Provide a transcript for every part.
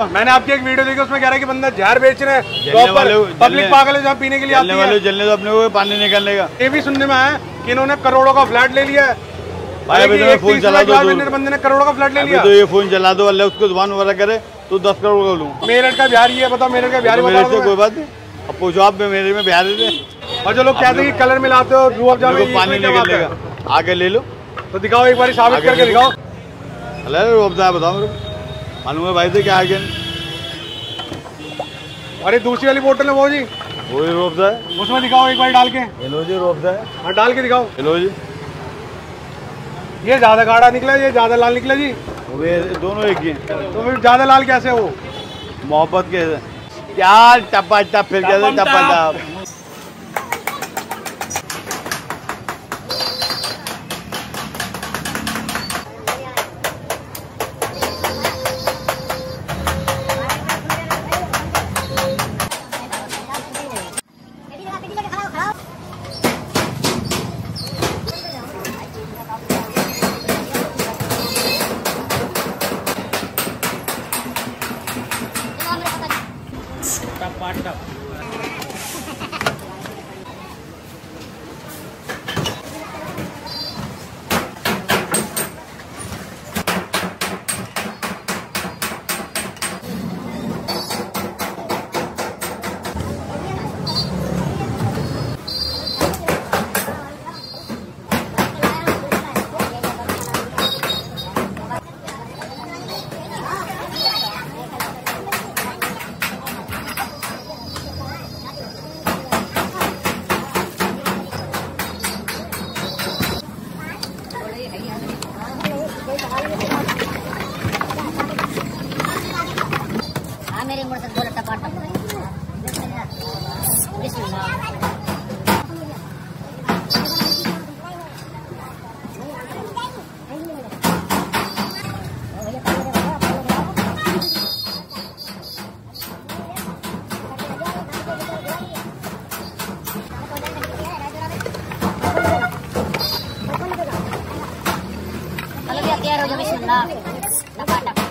मैंने आपकी एक वीडियो देखी उसमें कह रहा है कि बंदा जहर बेच रहे हैं पब्लिक पागल है जहाँ पीने के लिए आती है। जलने तो अपने को पानी निकलने का। ये भी सुनने में आया कि इन्होंने करोड़ों का फ्लैट ले लिया है। भाई अभी तो फ़ोन चला दो लाख दूर। बनने बंदे ने करोड़ों का फ्लैट ले लिया। तो ये फ़ोन चला दो अल्लाह उसको वगैरह करे तो दस करोड़ का लूँ। मेरठ का बिहारी है बताओ मेरठ का बिहारी तो मेरे बता से दो। कोई बात नहीं। अब पूछो आप मेरे में बिहार और जो लोग कहते हैं कि कलर मिलाते हो रूह अफ़ज़ा में पानी? का। आगे ले लो। तो दिखाओ एक बार साबित करके दिखाओ। अल्लाह बताओ मेरे को। मालूम है भाई थे क्या आगे अरे दूसरी वाली बोतल है वो जी। वही रोपता है उसमें दिखाओ एक बार डाल के। ये लो जी रोपता है हाँ डाल के दिखाओ। ये लो जी। ये ज़्यादा गाढ़ा निकला ये ज़्यादा लाल निकला जी। वो दोनों एक ही तो फिर ज़्यादा लाल कैसे हो? मोहब्बत के क्या टप्पा टप फिर कहते टप्पा टप हाँ Kalau biar kero dapat dapat.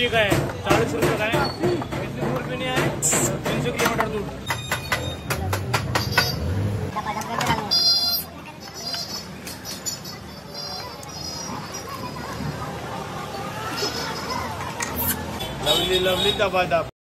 मोटी का है। चालीस रुपये का है इतनी दूर भी नहीं आए। तीन सौ किलोमीटर दूर। लवली लवली टप्पा टप